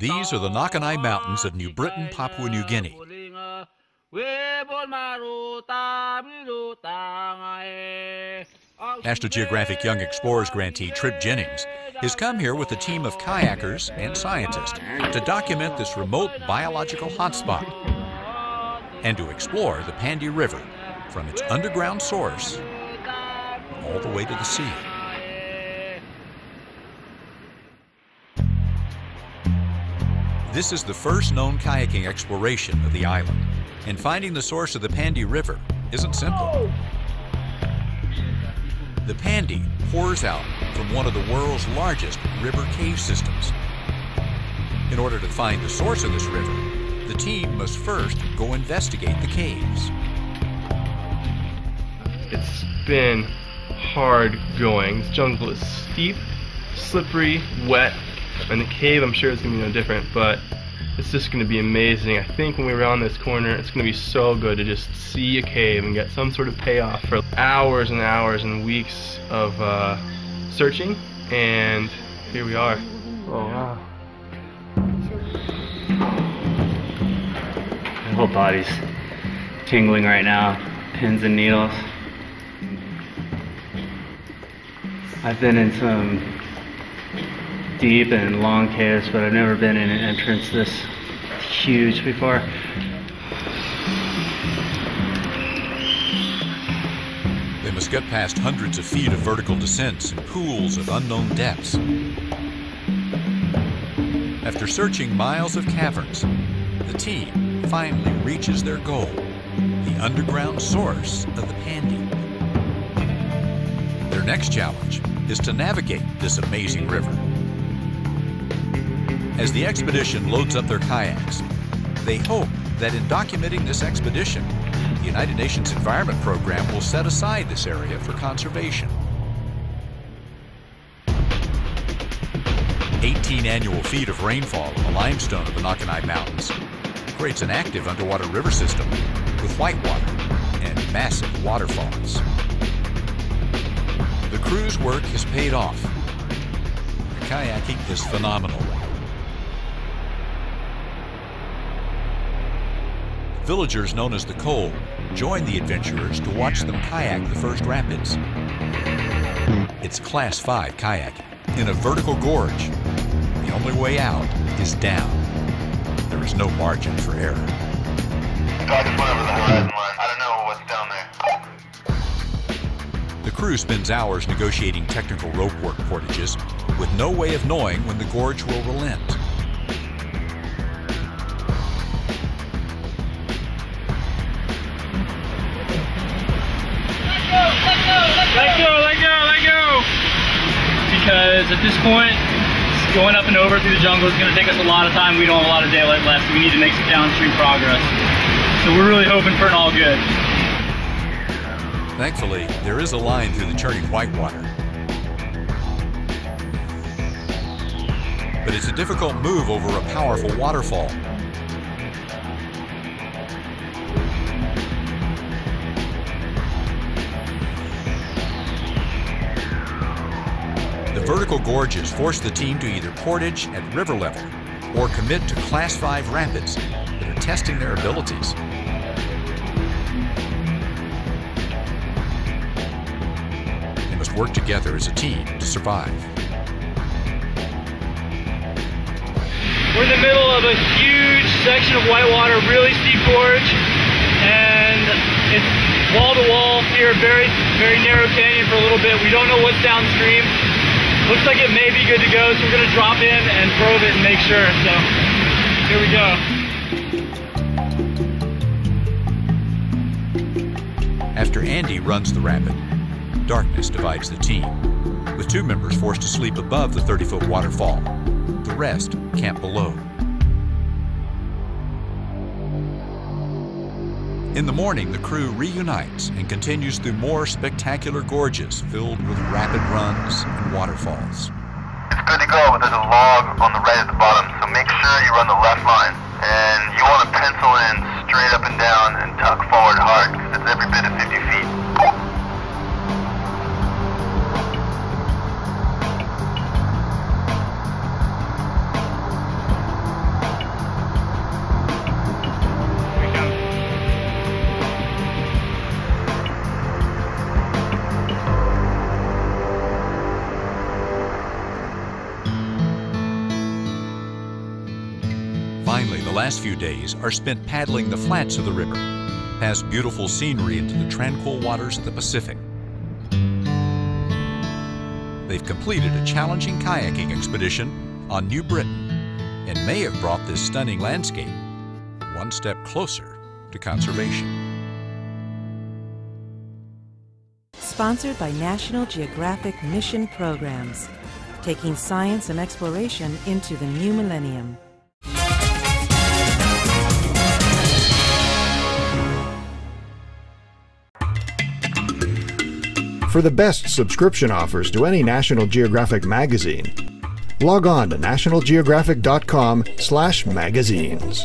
These are the Nakanai Mountains of New Britain, Papua New Guinea. National Geographic Young Explorers grantee Trip Jennings has come here with a team of kayakers and scientists to document this remote biological hotspot and to explore the Pandi River from its underground source all the way to the sea. This is the first known kayaking exploration of the island, and finding the source of the Pandi River isn't simple. The Pandi pours out from one of the world's largest river cave systems. In order to find the source of this river, the team must first go investigate the caves. It's been hard going. This jungle is steep, slippery, wet, and the cave I'm sure is going to be no different, but it's just going to be amazing. I think when we round this corner, it's going to be so good to just see a cave and get some sort of payoff for hours and hours and weeks of uh, searching, and here we are. Oh wow. My whole body's tingling right now, pins and needles. I've been in some deep and long caves, but I've never been in an entrance this huge before. They must get past hundreds of feet of vertical descents and pools of unknown depths. After searching miles of caverns, the team finally reaches their goal, the underground source of the Pandi. Their next challenge is to navigate this amazing river. As the expedition loads up their kayaks, they hope that in documenting this expedition, the United Nations Environment Program will set aside this area for conservation. 18 annual feet of rainfall on the limestone of the Nakanai Mountains creates an active underwater river system with whitewater and massive waterfalls. The crew's work has paid off. The kayaking is phenomenal. Villagers known as the Cole join the adventurers to watch them kayak the first rapids. It's Class 5 kayaking in a vertical gorge. The only way out is down. There is no margin for error. I just went over the horizon line. I don't know what's down there. The crew spends hours negotiating technical rope work portages with no way of knowing when the gorge will relent. Let go, let go, let go! Because at this point, going up and over through the jungle is going to take us a lot of time. We don't have a lot of daylight left, we need to make some downstream progress. So we're really hoping for an all good. Thankfully, there is a line through the churning whitewater. But it's a difficult move over a powerful waterfall. Vertical gorges force the team to either portage at river level or commit to Class 5 rapids that are testing their abilities. They must work together as a team to survive. We're in the middle of a huge section of whitewater, really steep gorge, and it's wall to wall here, very, very narrow canyon for a little bit. We don't know what's downstream. Looks like it may be good to go, so we're gonna drop in and probe it and make sure. So here we go. After Andy runs the rapid, darkness divides the team, with two members forced to sleep above the 30 foot waterfall. The rest camp below. In the morning, the crew reunites and continues through more spectacular gorges filled with rapid runs and waterfalls. It's good to go, but there's a log on the right at the bottom, so make sure you run the left line. And you want to pencil in straight up and down and tuck forward hard, because it's every bit last few days are spent paddling the flats of the river, past beautiful scenery into the tranquil waters of the Pacific. They've completed a challenging kayaking expedition on New Britain and may have brought this stunning landscape one step closer to conservation. Sponsored by National Geographic Mission Programs, taking science and exploration into the new millennium. For the best subscription offers to any National Geographic magazine, log on to nationalgeographic.com/magazines.